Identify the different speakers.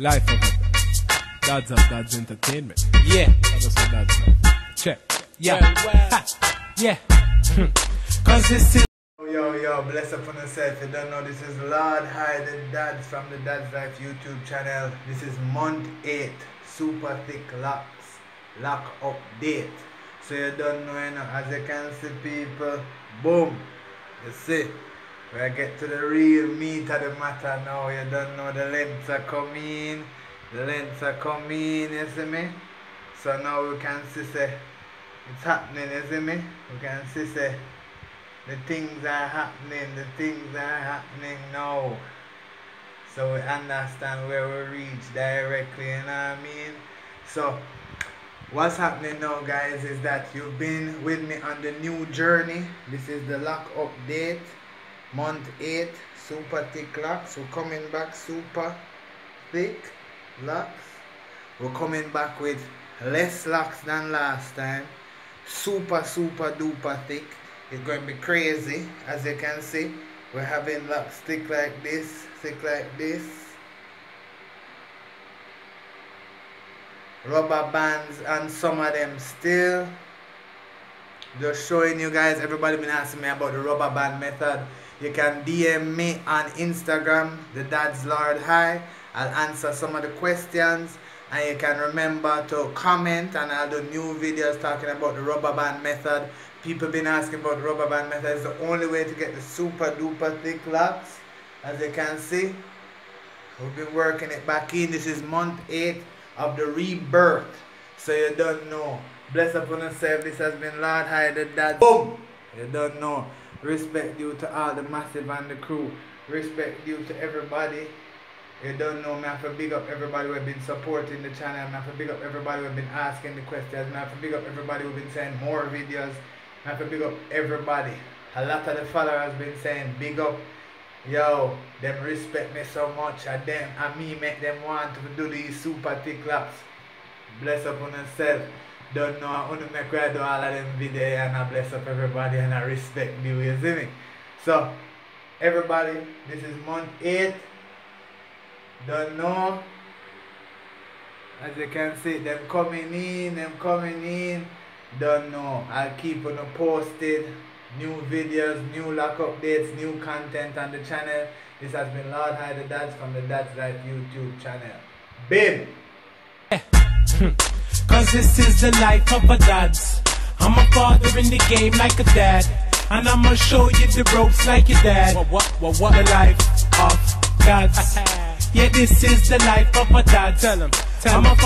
Speaker 1: Life of a Dad's of Dad's Entertainment.
Speaker 2: Yeah.
Speaker 1: That's what Dad's like. Check.
Speaker 2: Yeah.
Speaker 1: Ha. Yeah. Cause this is
Speaker 3: Yo, yo, bless up on yourself. You don't know, this is Lord High, the dads from the Dadz Life YouTube channel. This is month 8, super thick locs, loc update. So you don't know, you know, as you can see, people, boom, you see, we get to the real meat of the matter now. You don't know, the lengths are coming, the lengths are coming, you see me? So now we can see, say, it's happening, you see me? We can see, say, the things are happening, the things are happening now. So we understand where we reach directly, you know what I mean? So what's happening now guys is that you've been with me on the new journey. This is the loc update, month 8, super thick locs. We're coming back super thick locs. We're coming back with less locs than last time. Super, super duper thick. It's going to be crazy. As you can see, we're having locs thick like this, thick like this. Rubber bands and some of them still. Just showing you guys, everybody been asking me about the rubber band method. You can DM me on Instagram, the Dad's Lord High. I'll answer some of the questions. And you can remember to comment and I'll do new videos talking about the rubber band method. People been asking about the rubber band method. It's the only way to get the super duper thick locs. As you can see, we've been working it back in. This is month 8 of the rebirth. So you don't know. Bless upon yourself. This has been Lord the Dad. Boom! You don't know. Respect due to all the massive and the crew. Respect due to everybody. You don't know, me have to big up everybody who have been supporting the channel. Me have to big up everybody who have been asking the questions. Me have to big up everybody who have been saying more videos. Me have to big up everybody. A lot of the followers been saying big up. Yo, them respect me so much. And them and me make them want to do these super thick laps. Bless up on yourself. Don't know I to make I do all of them videos and I bless up everybody and I respect you, you see me? So everybody, this is month 8 don't know. As you can see them coming in them coming in. Don't know. I'll keep on posted new videos new loc updates new content on the channel. This has been lord high the dads from the dadz life youtube channel. Bim
Speaker 1: Cause this is the life of a dads. I'm a father in the game like a dad. And I'ma show you the ropes like your dad. What, what, what, what? The life of dads. Yeah, this is the life of a dad. Tell him. Tell I'm a